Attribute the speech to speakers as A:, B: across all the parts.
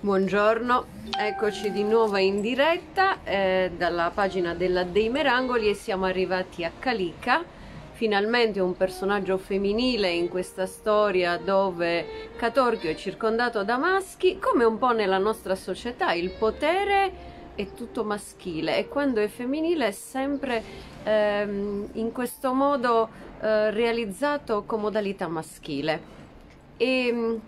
A: Buongiorno, eccoci di nuovo in diretta eh, dalla pagina della Dei Merangoli e siamo arrivati a Calica. Finalmente un personaggio femminile in questa storia dove Catorchio è circondato da maschi, come un po' nella nostra società, il potere è tutto maschile e quando è femminile è sempre ehm, in questo modo eh, realizzato con modalità maschile. E,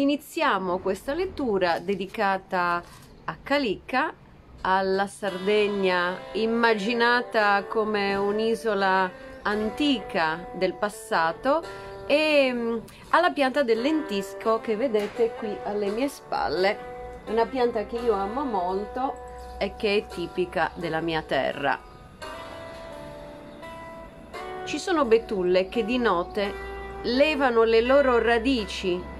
A: Iniziamo questa lettura dedicata a Calica, alla Sardegna immaginata come un'isola antica del passato e mm, alla pianta del lentisco che vedete qui alle mie spalle, una pianta che io amo molto e che è tipica della mia terra. Ci sono betulle che di notte levano le loro radici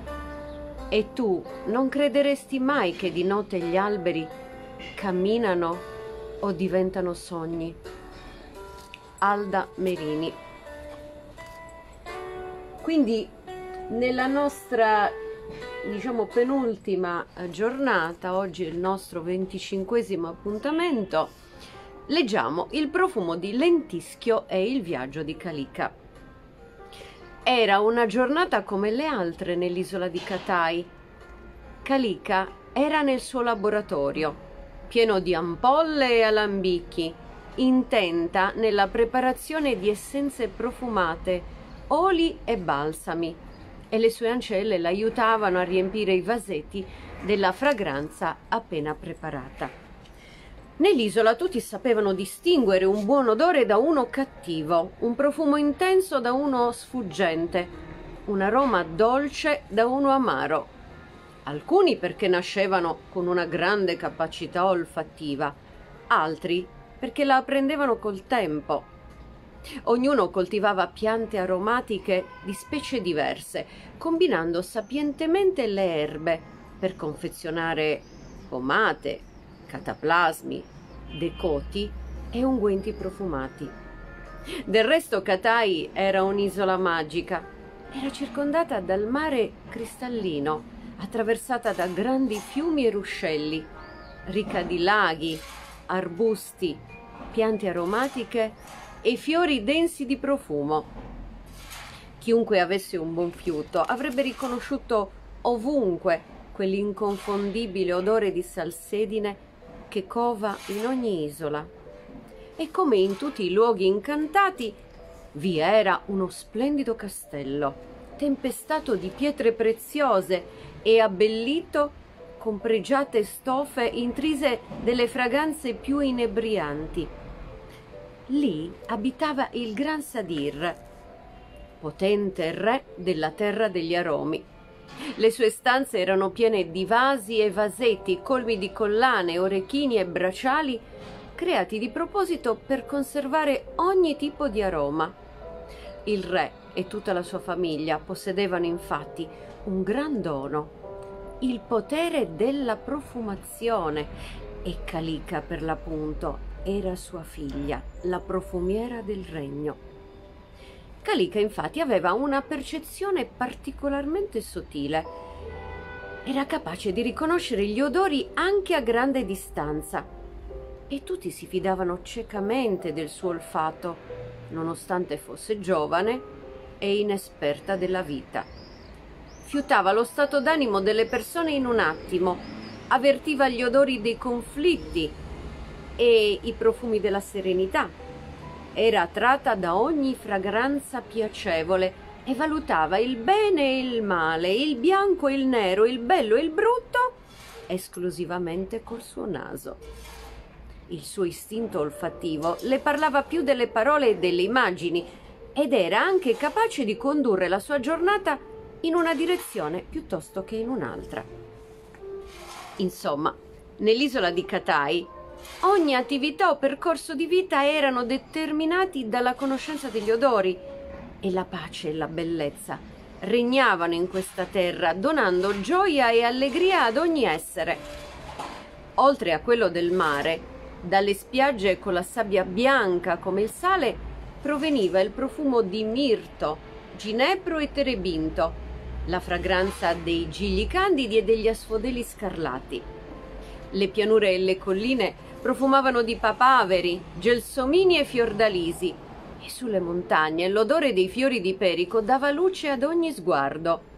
A: e tu non crederesti mai che di notte gli alberi camminano o diventano sogni. Alda Merini. Quindi nella nostra diciamo penultima giornata, oggi è il nostro venticinquesimo appuntamento, leggiamo il profumo di lentischio e il viaggio di Calica. Era una giornata come le altre nell'isola di Katai. Kalika era nel suo laboratorio, pieno di ampolle e alambicchi, intenta nella preparazione di essenze profumate, oli e balsami, e le sue ancelle l'aiutavano a riempire i vasetti della fragranza appena preparata. Nell'isola tutti sapevano distinguere un buon odore da uno cattivo, un profumo intenso da uno sfuggente, un aroma dolce da uno amaro. Alcuni perché nascevano con una grande capacità olfattiva, altri perché la apprendevano col tempo. Ognuno coltivava piante aromatiche di specie diverse, combinando sapientemente le erbe per confezionare pomate, cataplasmi, decoti e unguenti profumati. Del resto Katai era un'isola magica, era circondata dal mare cristallino, attraversata da grandi fiumi e ruscelli, ricca di laghi, arbusti, piante aromatiche e fiori densi di profumo. Chiunque avesse un buon fiuto avrebbe riconosciuto ovunque quell'inconfondibile odore di salsedine che cova in ogni isola. E come in tutti i luoghi incantati, vi era uno splendido castello, tempestato di pietre preziose e abbellito con pregiate stoffe intrise delle fragranze più inebrianti. Lì abitava il Gran Sadir, potente re della terra degli aromi. Le sue stanze erano piene di vasi e vasetti colmi di collane, orecchini e bracciali creati di proposito per conservare ogni tipo di aroma. Il re e tutta la sua famiglia possedevano infatti un gran dono, il potere della profumazione e Calica per l'appunto era sua figlia, la profumiera del regno. Calica infatti aveva una percezione particolarmente sottile. Era capace di riconoscere gli odori anche a grande distanza e tutti si fidavano ciecamente del suo olfatto, nonostante fosse giovane e inesperta della vita. Fiutava lo stato d'animo delle persone in un attimo, avvertiva gli odori dei conflitti e i profumi della serenità era attratta da ogni fragranza piacevole e valutava il bene e il male, il bianco e il nero, il bello e il brutto esclusivamente col suo naso. Il suo istinto olfattivo le parlava più delle parole e delle immagini ed era anche capace di condurre la sua giornata in una direzione piuttosto che in un'altra. Insomma, nell'isola di Katai Ogni attività o percorso di vita erano determinati dalla conoscenza degli odori e la pace e la bellezza regnavano in questa terra, donando gioia e allegria ad ogni essere. Oltre a quello del mare, dalle spiagge con la sabbia bianca come il sale proveniva il profumo di mirto, ginepro e terebinto, la fragranza dei gigli candidi e degli asfodeli scarlati. Le pianure e le colline profumavano di papaveri, gelsomini e fiordalisi, e sulle montagne l'odore dei fiori di perico dava luce ad ogni sguardo.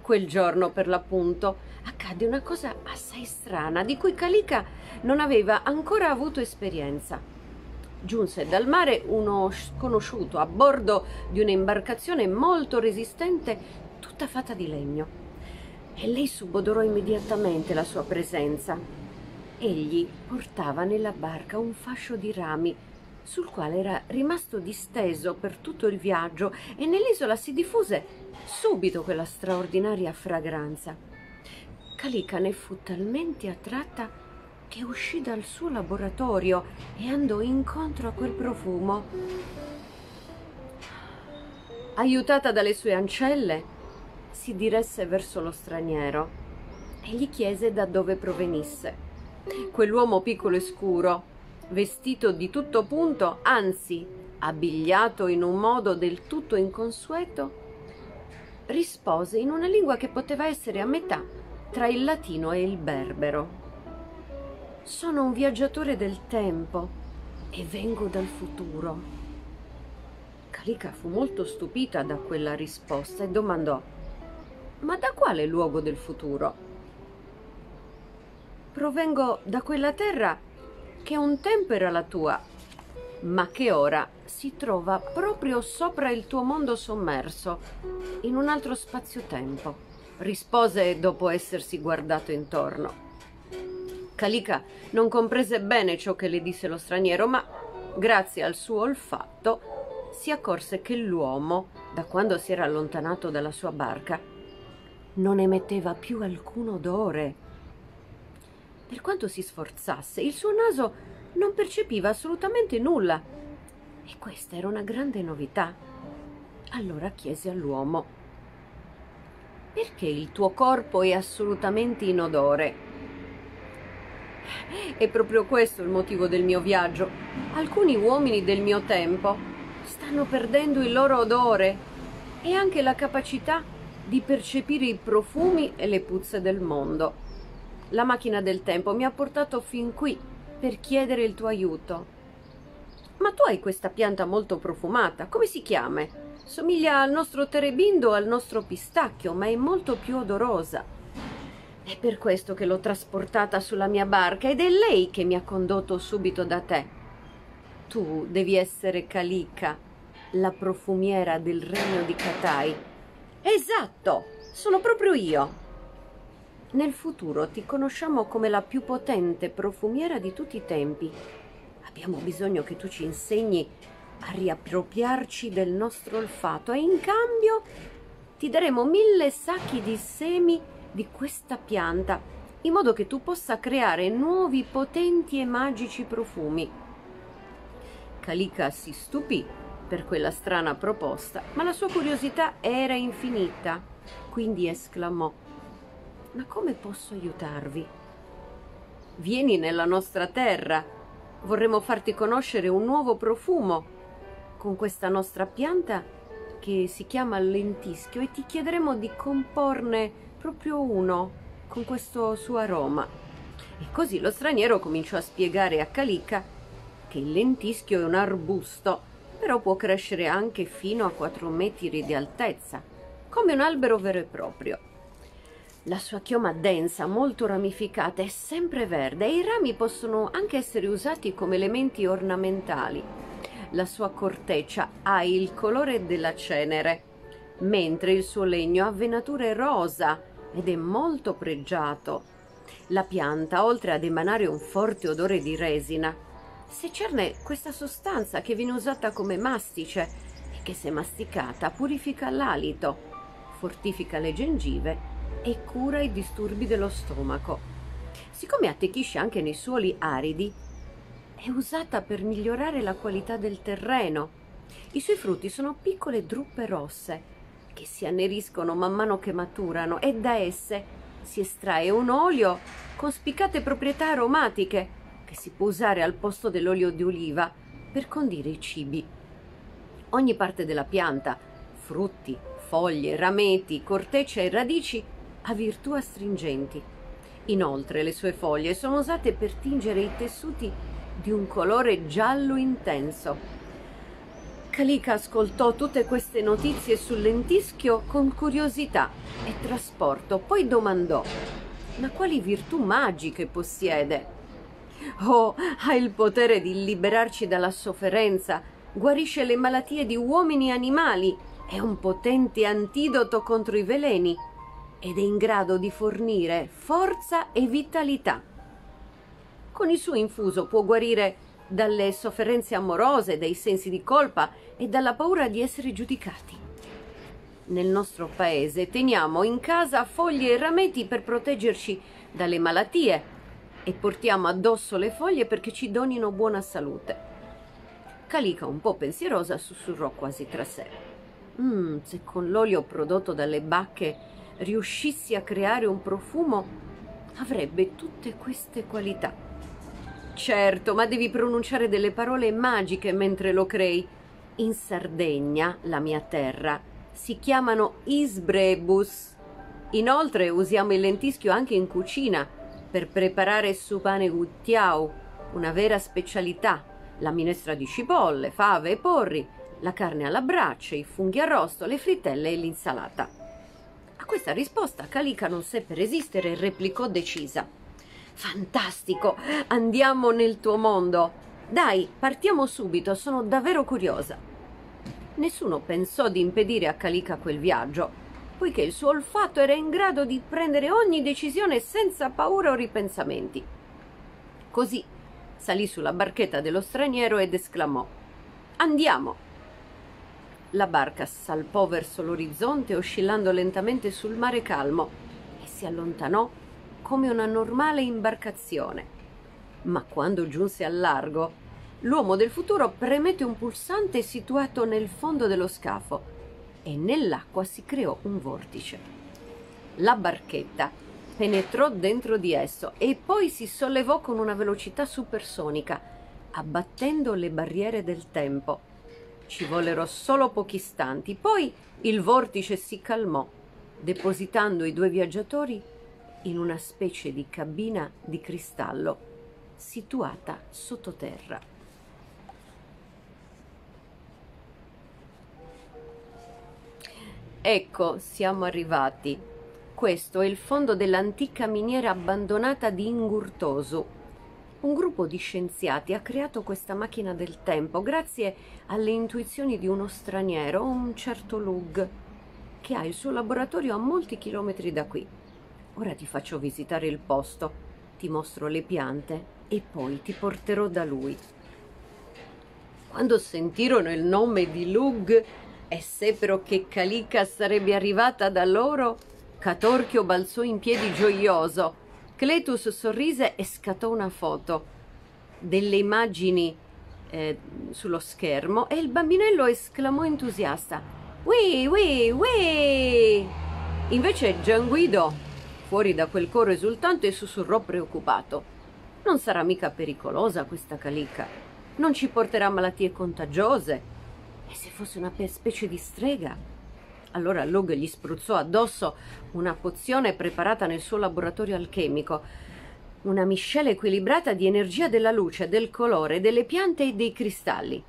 A: Quel giorno, per l'appunto, accadde una cosa assai strana di cui Calica non aveva ancora avuto esperienza. Giunse dal mare uno sconosciuto a bordo di un'imbarcazione molto resistente, tutta fatta di legno. E lei subodorò immediatamente la sua presenza. Egli portava nella barca un fascio di rami sul quale era rimasto disteso per tutto il viaggio e nell'isola si diffuse subito quella straordinaria fragranza. Calica ne fu talmente attratta che uscì dal suo laboratorio e andò incontro a quel profumo. Aiutata dalle sue ancelle, si diresse verso lo straniero e gli chiese da dove provenisse. Quell'uomo piccolo e scuro, vestito di tutto punto, anzi abbigliato in un modo del tutto inconsueto, rispose in una lingua che poteva essere a metà tra il latino e il berbero. Sono un viaggiatore del tempo e vengo dal futuro. Calica fu molto stupita da quella risposta e domandò Ma da quale luogo del futuro? Provengo da quella terra che un tempo era la tua, ma che ora si trova proprio sopra il tuo mondo sommerso, in un altro spazio-tempo, rispose dopo essersi guardato intorno. Calica non comprese bene ciò che le disse lo straniero, ma grazie al suo olfatto si accorse che l'uomo, da quando si era allontanato dalla sua barca, non emetteva più alcun odore. Per quanto si sforzasse, il suo naso non percepiva assolutamente nulla. E questa era una grande novità. Allora chiese all'uomo, perché il tuo corpo è assolutamente inodore? È proprio questo il motivo del mio viaggio. Alcuni uomini del mio tempo stanno perdendo il loro odore e anche la capacità di percepire i profumi e le puzze del mondo. La macchina del tempo mi ha portato fin qui per chiedere il tuo aiuto. Ma tu hai questa pianta molto profumata, come si chiama? Somiglia al nostro terebindo o al nostro pistacchio, ma è molto più odorosa. È per questo che l'ho trasportata sulla mia barca ed è lei che mi ha condotto subito da te. Tu devi essere Calica, la profumiera del regno di Katai. Esatto, sono proprio io. Nel futuro ti conosciamo come la più potente profumiera di tutti i tempi. Abbiamo bisogno che tu ci insegni a riappropriarci del nostro olfatto e in cambio ti daremo mille sacchi di semi di questa pianta, in modo che tu possa creare nuovi potenti e magici profumi. Kalika si stupì per quella strana proposta, ma la sua curiosità era infinita, quindi esclamò ma come posso aiutarvi? Vieni nella nostra terra. Vorremmo farti conoscere un nuovo profumo con questa nostra pianta che si chiama lentischio e ti chiederemo di comporne proprio uno con questo suo aroma. E così lo straniero cominciò a spiegare a Calica che il lentischio è un arbusto, però può crescere anche fino a 4 metri di altezza, come un albero vero e proprio. La sua chioma densa, molto ramificata, è sempre verde e i rami possono anche essere usati come elementi ornamentali. La sua corteccia ha il colore della cenere, mentre il suo legno ha venature rosa ed è molto pregiato. La pianta, oltre ad emanare un forte odore di resina, secerne questa sostanza che viene usata come mastice e che se masticata purifica l'alito, fortifica le gengive e cura i disturbi dello stomaco. Siccome attecchisce anche nei suoli aridi, è usata per migliorare la qualità del terreno. I suoi frutti sono piccole druppe rosse che si anneriscono man mano che maturano e da esse si estrae un olio con spiccate proprietà aromatiche che si può usare al posto dell'olio di oliva per condire i cibi. Ogni parte della pianta, frutti, foglie, rameti, corteccia e radici ha virtù astringenti. Inoltre le sue foglie sono usate per tingere i tessuti di un colore giallo intenso. Kalika ascoltò tutte queste notizie sul lentischio con curiosità e trasporto, poi domandò: Ma quali virtù magiche possiede? Oh, ha il potere di liberarci dalla sofferenza, guarisce le malattie di uomini e animali, è un potente antidoto contro i veleni ed è in grado di fornire forza e vitalità. Con il suo infuso può guarire dalle sofferenze amorose, dai sensi di colpa e dalla paura di essere giudicati. Nel nostro paese teniamo in casa foglie e rameti per proteggerci dalle malattie e portiamo addosso le foglie perché ci donino buona salute. Calica, un po' pensierosa, sussurrò quasi tra sé. Mm, se con l'olio prodotto dalle bacche riuscissi a creare un profumo, avrebbe tutte queste qualità. Certo, ma devi pronunciare delle parole magiche mentre lo crei. In Sardegna, la mia terra, si chiamano isbrebus. Inoltre usiamo il lentischio anche in cucina per preparare su pane guttiau, una vera specialità, la minestra di cipolle, fave e porri, la carne alla brace, i funghi arrosto, le frittelle e l'insalata. A questa risposta Calica non seppe resistere e replicò decisa. Fantastico, andiamo nel tuo mondo. Dai, partiamo subito, sono davvero curiosa. Nessuno pensò di impedire a Calica quel viaggio poiché il suo olfatto era in grado di prendere ogni decisione senza paura o ripensamenti. Così salì sulla barchetta dello straniero ed esclamò Andiamo! La barca salpò verso l'orizzonte oscillando lentamente sul mare calmo e si allontanò come una normale imbarcazione. Ma quando giunse al largo, l'uomo del futuro premette un pulsante situato nel fondo dello scafo e nell'acqua si creò un vortice. La barchetta penetrò dentro di esso e poi si sollevò con una velocità supersonica, abbattendo le barriere del tempo. Ci vollero solo pochi istanti, poi il vortice si calmò, depositando i due viaggiatori in una specie di cabina di cristallo situata sottoterra. Ecco, siamo arrivati. Questo è il fondo dell'antica miniera abbandonata di Ingurtosu. Un gruppo di scienziati ha creato questa macchina del tempo grazie alle intuizioni di uno straniero, un certo Lug, che ha il suo laboratorio a molti chilometri da qui. Ora ti faccio visitare il posto, ti mostro le piante e poi ti porterò da lui. Quando sentirono il nome di Lug, e seppero che Calica sarebbe arrivata da loro, Catorchio balzò in piedi gioioso. Cletus sorrise e scattò una foto delle immagini eh, sullo schermo e il bambinello esclamò entusiasta Ui, ui, ui! Invece Gian Guido, fuori da quel coro esultante, sussurrò preoccupato. Non sarà mica pericolosa questa calica. Non ci porterà malattie contagiose e se fosse una specie di strega? Allora Lug gli spruzzò addosso una pozione preparata nel suo laboratorio alchemico, una miscela equilibrata di energia della luce, del colore, delle piante e dei cristalli,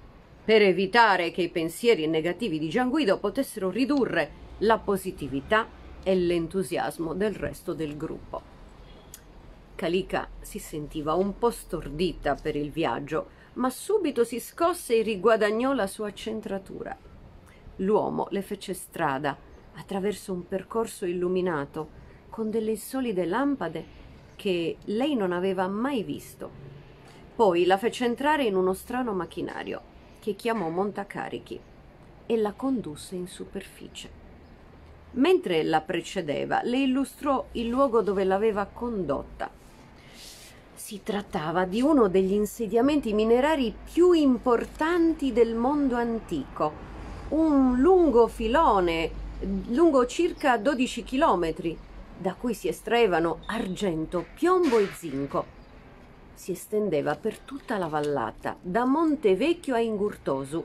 A: per evitare che i pensieri negativi di Gian Guido potessero ridurre la positività e l'entusiasmo del resto del gruppo. Calica si sentiva un po' stordita per il viaggio, ma subito si scosse e riguadagnò la sua centratura. L'uomo le fece strada attraverso un percorso illuminato con delle solide lampade che lei non aveva mai visto. Poi la fece entrare in uno strano macchinario che chiamò montacarichi e la condusse in superficie. Mentre la precedeva, le illustrò il luogo dove l'aveva condotta si trattava di uno degli insediamenti minerari più importanti del mondo antico, un lungo filone lungo circa 12 chilometri, da cui si estraevano argento, piombo e zinco. Si estendeva per tutta la vallata, da Monte Vecchio a Ingurtosu,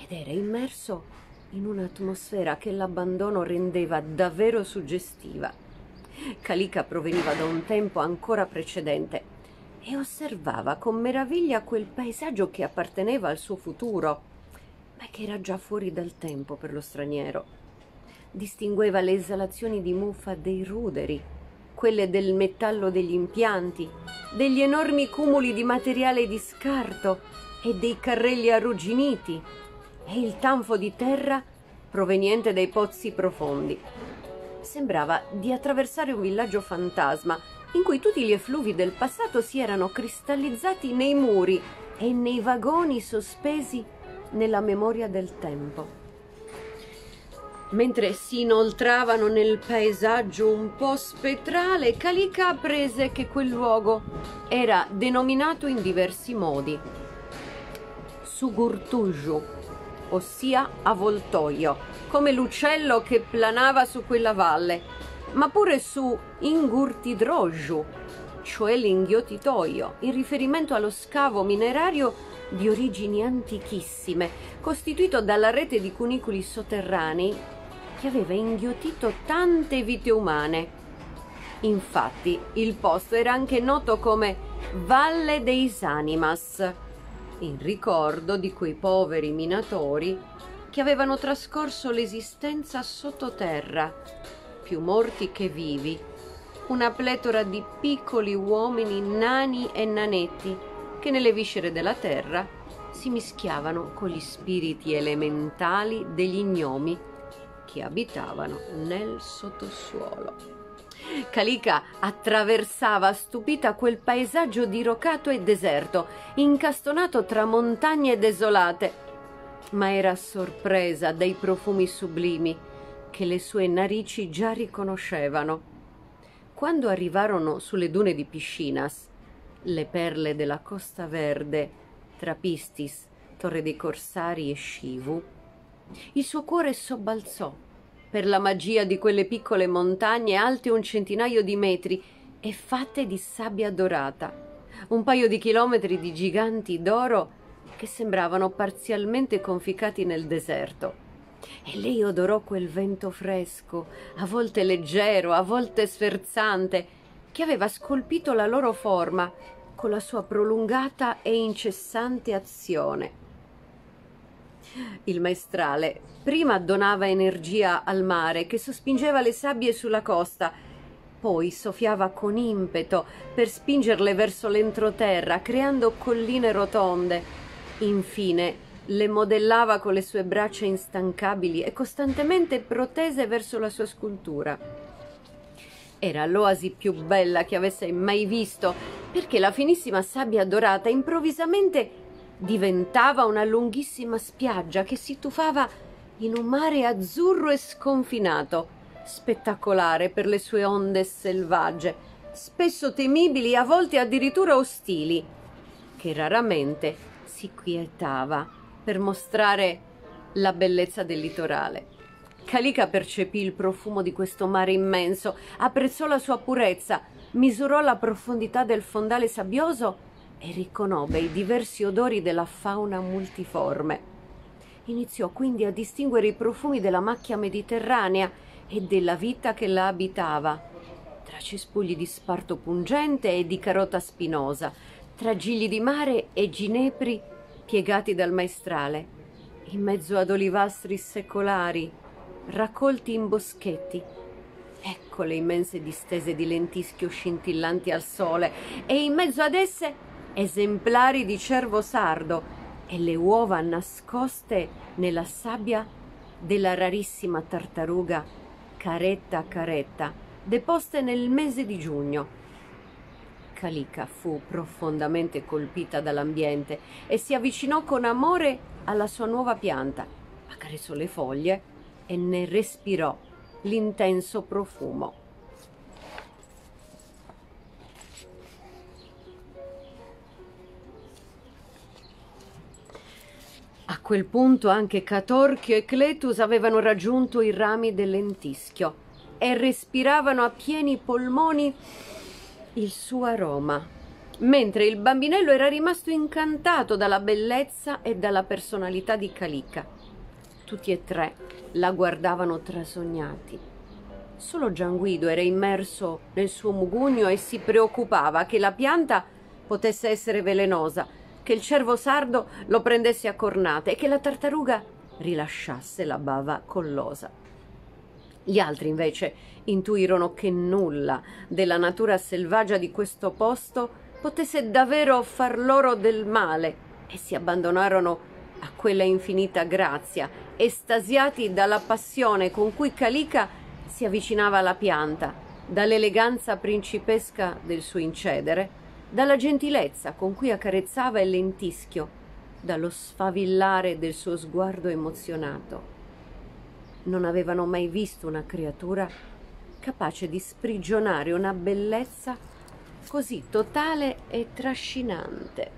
A: ed era immerso in un'atmosfera che l'abbandono rendeva davvero suggestiva. Calica proveniva da un tempo ancora precedente e osservava con meraviglia quel paesaggio che apparteneva al suo futuro, ma che era già fuori dal tempo per lo straniero. Distingueva le esalazioni di muffa dei ruderi, quelle del metallo degli impianti, degli enormi cumuli di materiale di scarto e dei carrelli arrugginiti e il tanfo di terra proveniente dai pozzi profondi. Sembrava di attraversare un villaggio fantasma in cui tutti gli effluvi del passato si erano cristallizzati nei muri e nei vagoni sospesi nella memoria del tempo. Mentre si inoltravano nel paesaggio un po' spettrale, Calica apprese che quel luogo era denominato in diversi modi. Sugurtuju, ossia avvoltoio, come l'uccello che planava su quella valle, ma pure su Ingurtidroju, cioè l'inghiottitoio, in riferimento allo scavo minerario di origini antichissime, costituito dalla rete di cunicoli sotterranei che aveva inghiottito tante vite umane. Infatti, il posto era anche noto come Valle dei Sanimas, in ricordo di quei poveri minatori che avevano trascorso l'esistenza sottoterra, più morti che vivi, una pletora di piccoli uomini nani e nanetti che nelle viscere della terra si mischiavano con gli spiriti elementali degli gnomi che abitavano nel sottosuolo. Calica attraversava stupita quel paesaggio dirocato e deserto, incastonato tra montagne desolate, ma era sorpresa dai profumi sublimi che le sue narici già riconoscevano. Quando arrivarono sulle dune di Piscinas, le perle della Costa Verde, Trapistis, Torre dei Corsari e Scivu, il suo cuore sobbalzò per la magia di quelle piccole montagne alte un centinaio di metri e fatte di sabbia dorata, un paio di chilometri di giganti d'oro che sembravano parzialmente conficcati nel deserto. E lei odorò quel vento fresco, a volte leggero, a volte sferzante, che aveva scolpito la loro forma con la sua prolungata e incessante azione. Il maestrale prima donava energia al mare che sospingeva le sabbie sulla costa, poi soffiava con impeto per spingerle verso l'entroterra, creando colline rotonde. Infine le modellava con le sue braccia instancabili e costantemente protese verso la sua scultura. Era l'oasi più bella che avesse mai visto, perché la finissima sabbia dorata improvvisamente diventava una lunghissima spiaggia che si tuffava in un mare azzurro e sconfinato, spettacolare per le sue onde selvagge, spesso temibili a volte addirittura ostili, che raramente si quietava per mostrare la bellezza del litorale. Calica percepì il profumo di questo mare immenso, apprezzò la sua purezza, misurò la profondità del fondale sabbioso e riconobbe i diversi odori della fauna multiforme. Iniziò quindi a distinguere i profumi della macchia mediterranea e della vita che la abitava, tra cespugli di sparto pungente e di carota spinosa, tra gigli di mare e ginepri piegati dal maestrale, in mezzo ad olivastri secolari, raccolti in boschetti. Ecco le immense distese di lentischio scintillanti al sole e in mezzo ad esse esemplari di cervo sardo e le uova nascoste nella sabbia della rarissima tartaruga caretta caretta, deposte nel mese di giugno. Calica fu profondamente colpita dall'ambiente e si avvicinò con amore alla sua nuova pianta, accarezzò le foglie e ne respirò l'intenso profumo. A quel punto anche Catorchio e Cletus avevano raggiunto i rami del lentischio e respiravano a pieni polmoni il suo aroma, mentre il bambinello era rimasto incantato dalla bellezza e dalla personalità di Calica. Tutti e tre la guardavano trasognati. Solo Gianguido era immerso nel suo mugugno e si preoccupava che la pianta potesse essere velenosa, che il cervo sardo lo prendesse a cornate e che la tartaruga rilasciasse la bava collosa. Gli altri invece intuirono che nulla della natura selvaggia di questo posto potesse davvero far loro del male e si abbandonarono a quella infinita grazia, estasiati dalla passione con cui Calica si avvicinava alla pianta, dall'eleganza principesca del suo incedere, dalla gentilezza con cui accarezzava il lentischio, dallo sfavillare del suo sguardo emozionato. Non avevano mai visto una creatura capace di sprigionare una bellezza così totale e trascinante.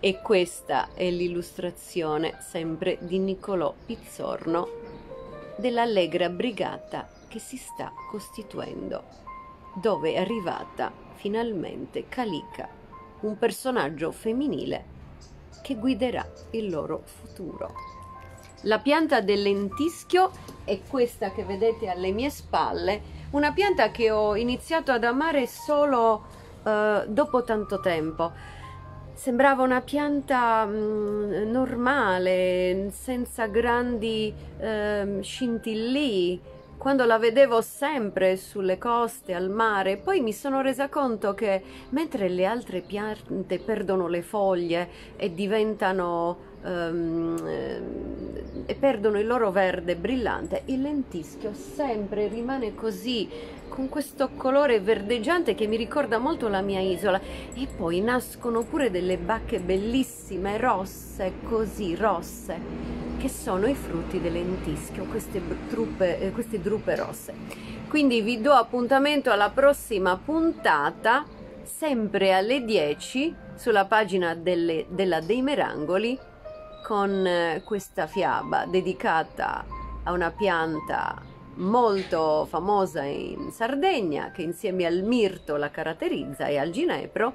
A: E questa è l'illustrazione sempre di Niccolò Pizzorno dell'allegra brigata che si sta costituendo, dove è arrivata finalmente Calica, un personaggio femminile che guiderà il loro futuro. La pianta del lentischio è questa che vedete alle mie spalle, una pianta che ho iniziato ad amare solo uh, dopo tanto tempo sembrava una pianta mh, mm, normale, senza grandi eh, scintillii. Quando la vedevo sempre sulle coste, al mare, poi mi sono resa conto che mentre le altre piante perdono le foglie e diventano um, e perdono il loro verde brillante, il lentischio sempre rimane così, con questo colore verdeggiante che mi ricorda molto la mia isola. E poi nascono pure delle bacche bellissime, rosse, così rosse, che sono i frutti del lentischio, queste, truppe, eh, queste drupe rosse. Quindi vi do appuntamento alla prossima puntata, sempre alle 10, sulla pagina delle, della Dei Merangoli con eh, questa fiaba dedicata a una pianta molto famosa in Sardegna che insieme al mirto la caratterizza e al ginepro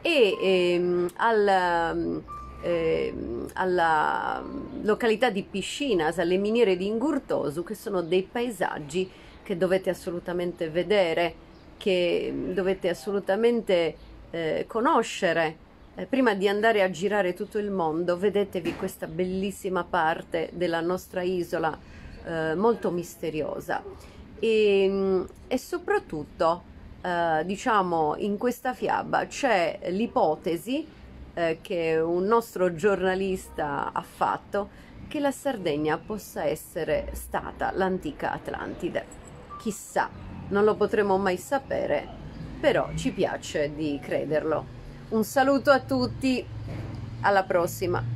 A: e ehm, al, ehm, alla località di Piscinas, alle miniere di Ingurtosu che sono dei paesaggi che dovete assolutamente vedere, che dovete assolutamente eh, conoscere eh, prima di andare a girare tutto il mondo, vedetevi questa bellissima parte della nostra isola eh, molto misteriosa e, mm, e soprattutto, eh, diciamo, in questa fiaba c'è l'ipotesi eh, che un nostro giornalista ha fatto che la Sardegna possa essere stata l'antica Atlantide. Chissà, non lo potremo mai sapere, però ci piace di crederlo. Un saluto a tutti, alla prossima.